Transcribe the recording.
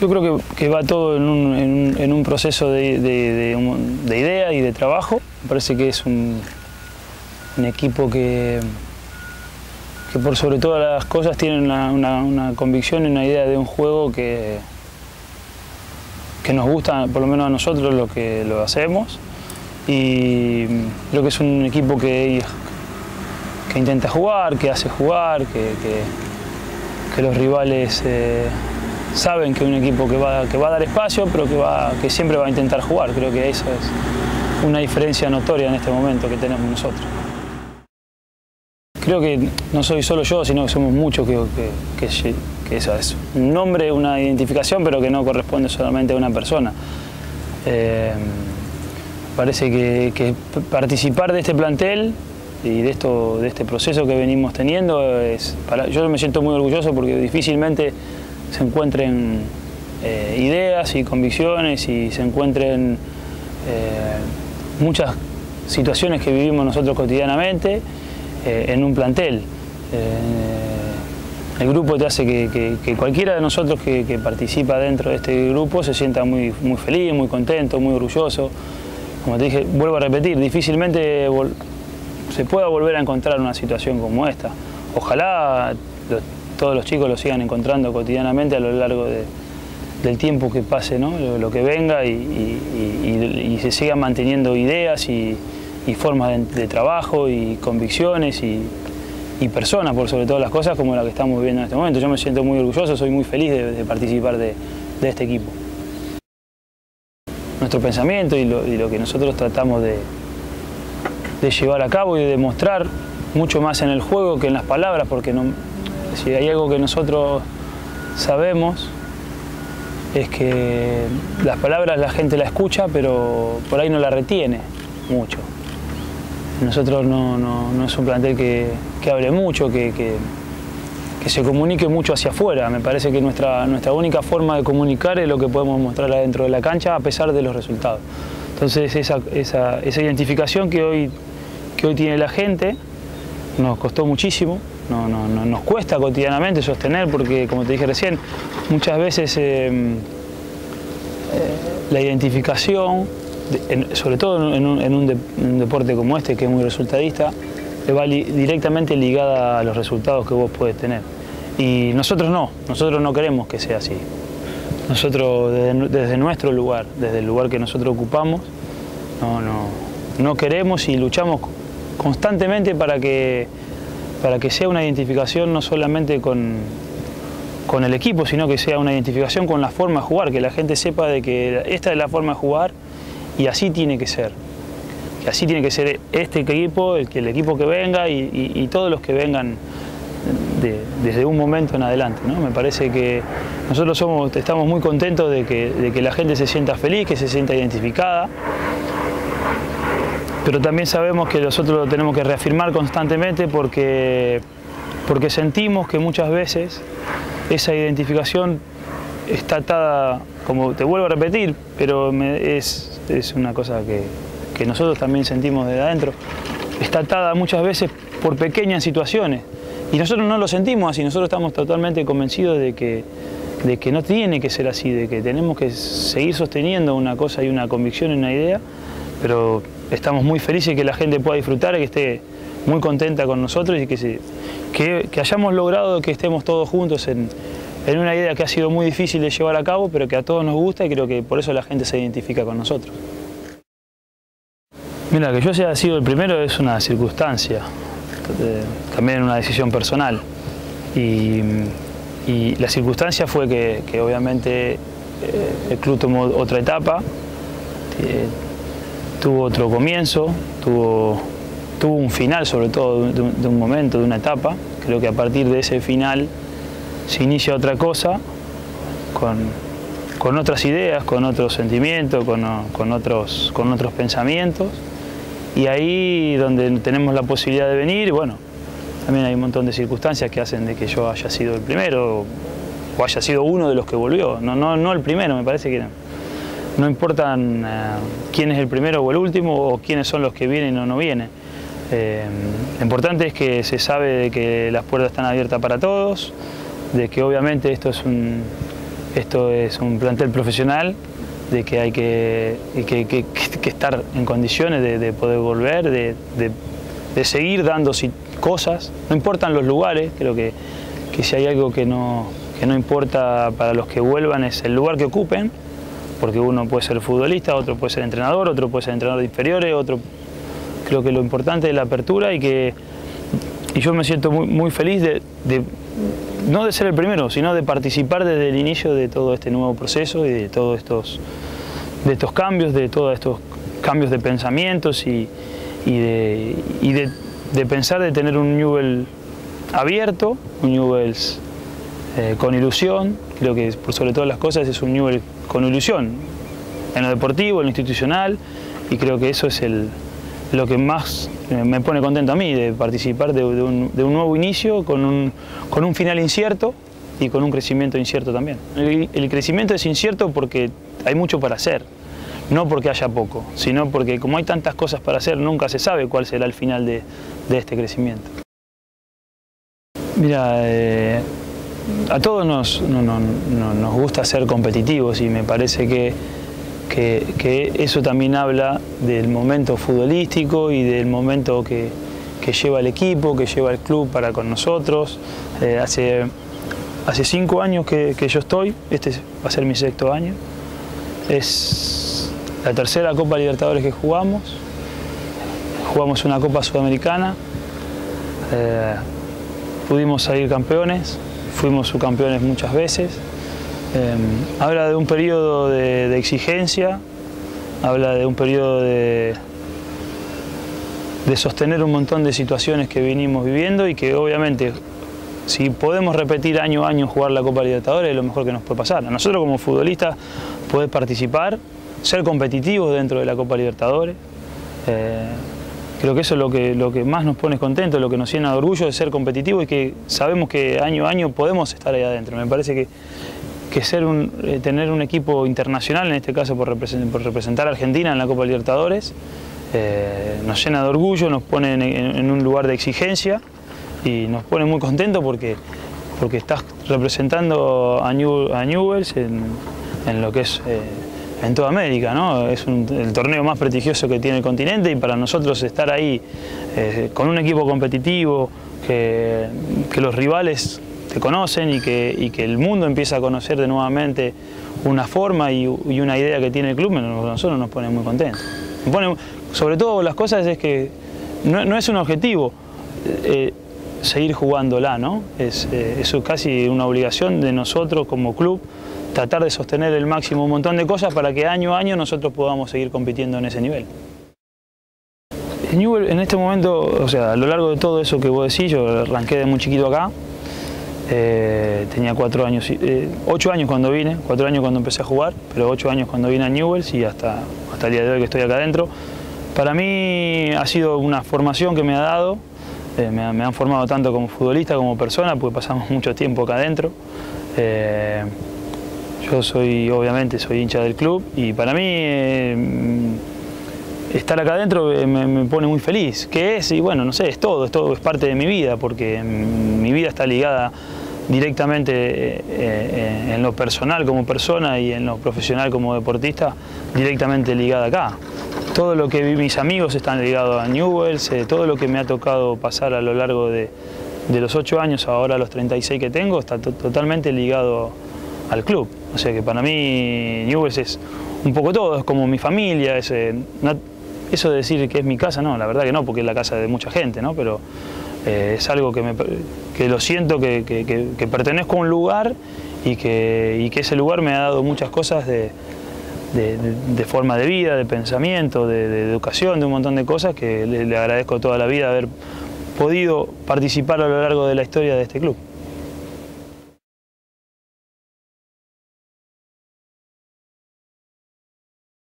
Yo creo que, va todo en un, proceso de, idea y de trabajo. Me parece que es un, equipo que, que por sobre todas las cosas tiene una, convicción y una idea de un juego que, que nos gusta, por lo menos a nosotros, lo que lo hacemos. Y creo que es un equipo que, que intenta jugar, que hace jugar, que, los rivales eh, saben que un equipo que va, que va a dar espacio, pero que, va, que siempre va a intentar jugar. Creo que esa es una diferencia notoria en este momento que tenemos nosotros. Creo que no soy solo yo, sino que somos muchos que, que, eso es un nombre, una identificación, pero que no corresponde solamente a una persona. Eh, parece que, participar de este plantel y de, esto, de este proceso que venimos teniendo, es yo me siento muy orgulloso porque difícilmente se encuentren eh, ideas y convicciones y se encuentren eh, muchas situaciones que vivimos nosotros cotidianamente eh, en un plantel. el grupo te hace que, cualquiera de nosotros que, participa dentro de este grupo se sienta muy, muy feliz, muy contento, muy orgulloso. Como te dije, vuelvo a repetir, difícilmente se pueda volver a encontrar una situación como esta. Ojalá todos los chicos lo sigan encontrando cotidianamente a lo largo del tiempo que pase, lo, que venga y, se sigan manteniendo ideas y, formas de, trabajo y convicciones y, personas por sobre todas las cosas como la que estamos viviendo en este momento. Yo me siento muy orgulloso, soy muy feliz de, participar de, este equipo. Nuestro pensamiento y lo, que nosotros tratamos de, llevar a cabo y de demostrar mucho más en el juego que en las palabras, porque no, si hay algo que nosotros sabemos es que las palabras la gente la escucha, pero por ahí no la retiene mucho. Nosotros no, es un plantel que, hable mucho, que, se comunique mucho hacia afuera. Me parece que nuestra, nuestra única forma de comunicar es lo que podemos mostrar adentro de la cancha a pesar de los resultados. Entonces esa, esa identificación que hoy, que hoy tiene la gente nos costó muchísimo, no, no, nos cuesta cotidianamente sostener porque, como te dije recién, muchas veces eh, eh, la identificación, sobre todo en un, deporte como este, que es muy resultadista, va directamente ligada a los resultados que vos puedes tener. Y nosotros no, nosotros no queremos que sea así. Nosotros desde, nuestro lugar, desde el lugar que nosotros ocupamos, no, no, no queremos y luchamos constantemente para que para que sea una identificación no solamente con, con el equipo, sino que sea una identificación con la forma de jugar, que la gente sepa de que esta es la forma de jugar y así tiene que ser. Que así tiene que ser este equipo, el, el equipo que venga y, todos los que vengan desde un momento en adelante. ¿no? Me parece que nosotros somos, estamos muy contentos de que, de que la gente se sienta feliz, que se sienta identificada pero también sabemos que nosotros lo tenemos que reafirmar constantemente porque, porque sentimos que muchas veces esa identificación está atada, como te vuelvo a repetir, pero es, es, una cosa que, que, nosotros también sentimos desde adentro, está atada muchas veces por pequeñas situaciones. Y nosotros no lo sentimos así, nosotros estamos totalmente convencidos de que, de que no tiene que ser así, de que tenemos que seguir sosteniendo una cosa y una convicción una idea, pero estamos muy felices que la gente pueda disfrutar y que esté muy contenta con nosotros y que, que, hayamos logrado que estemos todos juntos en, una idea que ha sido muy difícil de llevar a cabo, pero que a todos nos gusta y creo que por eso la gente se identifica con nosotros. Mira, que yo haya sido el primero es una circunstancia, también una decisión personal. Y, la circunstancia fue que, obviamente eh, el club tomó otra etapa, eh, tuvo otro comienzo, tuvo, tuvo un final sobre todo de un, momento, de una etapa. Creo que a partir de ese final se inicia otra cosa con, otras ideas, con otros sentimientos, con, otros, con otros pensamientos. Y ahí donde tenemos la posibilidad de venir, bueno, también hay un montón de circunstancias que hacen de que yo haya sido el primero o haya sido uno de los que volvió. No, no, no el primero, me parece que no importan eh, quién es el primero o el último o quiénes son los que vienen o no vienen. Eh, lo importante es que se sabe de que las puertas están abiertas para todos, de que obviamente esto es un, esto es un plantel profesional, de que hay que, estar en condiciones de, poder volver, de, seguir dando cosas, no importan los lugares, creo que, si hay algo que no, que no importa para los que vuelvan es el lugar que ocupen, porque uno puede ser futbolista, otro puede ser entrenador, otro puede ser entrenador de inferiores, otro... Creo que lo importante es la apertura y que y yo me siento muy, muy feliz de, no de ser el primero, sino de participar desde el inicio de todo este nuevo proceso y de todos estos, estos cambios, de todos estos cambios de pensamientos y, de, de, pensar de tener un Newell abierto, un Newell eh, con ilusión, creo que sobre todas las cosas es un Newell con ilusión, en lo deportivo, en lo institucional, y creo que eso es el, lo que más eh, me pone contento a mí, de participar de, un, nuevo inicio con un, con un, final incierto y con un crecimiento incierto también. El, crecimiento es incierto porque hay mucho para hacer, no porque haya poco, sino porque como hay tantas cosas para hacer, nunca se sabe cuál será el final de, este crecimiento. Mira, eh, a todos nos, nos gusta ser competitivos y me parece que que, eso también habla del momento futbolístico y del momento que, lleva el equipo, que lleva el club para con nosotros. Eh, hace, hace cinco años que, yo estoy, este va a ser mi sexto año. Es la tercera Copa Libertadores que jugamos. Jugamos una Copa Sudamericana. Eh, pudimos salir campeones, fuimos subcampeones muchas veces. Em, habla de un periodo de, exigencia, habla de un periodo de, de sostener un montón de situaciones que venimos viviendo y que obviamente si podemos repetir año a año jugar la Copa Libertadores es lo mejor que nos puede pasar. A nosotros como futbolistas poder participar, ser competitivos dentro de la Copa Libertadores. Eh, creo que eso es lo que, lo que más nos pone contentos, lo que nos llena de orgullo de ser competitivos y que sabemos que año a año podemos estar ahí adentro. Me parece que que ser un, eh, tener un equipo internacional, en este caso por, representar a Argentina en la Copa Libertadores, eh, nos llena de orgullo, nos pone en, un lugar de exigencia y nos pone muy contentos porque, porque estás representando a, Newells en, lo que es eh, en toda América, ¿no? es el torneo más prestigioso que tiene el continente y para nosotros estar ahí con un equipo competitivo, que, los rivales te conocen y que, el mundo empieza a conocer de nuevamente una forma y, una idea que tiene el club, nosotros nos pone muy contentos. sobre todo las cosas es que no, es un objetivo eh, seguir jugándola, ¿no? Es, eh, casi una obligación de nosotros como club tratar de sostener el máximo un montón de cosas para que año a año nosotros podamos seguir compitiendo en ese nivel. En este momento, o sea, a lo largo de todo eso que vos decís, yo arranqué de muy chiquito acá, eh, tenía cuatro años, eh, ocho años cuando vine, cuatro años cuando empecé a jugar, pero ocho años cuando vine a Newells y hasta, hasta el día de hoy que estoy acá adentro. Para mí ha sido una formación que me ha dado, eh, me, han formado tanto como futbolista como persona, porque pasamos mucho tiempo acá adentro. Yo soy, obviamente, soy hincha del club y para mí estar acá adentro me, me, pone muy feliz. ¿Qué es? Y bueno, no sé, es todo, es todo, es parte de mi vida, porque mi vida está ligada directamente eh, eh, en lo personal como persona y en lo profesional como deportista, directamente ligada acá. Todo lo que mis amigos están ligados a Newells, eh, todo lo que me ha tocado pasar a lo largo de, los ocho años, ahora los 36 que tengo, está totalmente ligado al club. O sea que para mí Newells es un poco todo, es como mi familia, es, eso de decir que es mi casa, no, la verdad que no, porque es la casa de mucha gente, ¿no? Pero eh, es algo que, me, que lo siento, que, pertenezco a un lugar y que, ese lugar me ha dado muchas cosas de, de, forma de vida, de pensamiento, de, educación, de un montón de cosas que le agradezco toda la vida haber podido participar a lo largo de la historia de este club.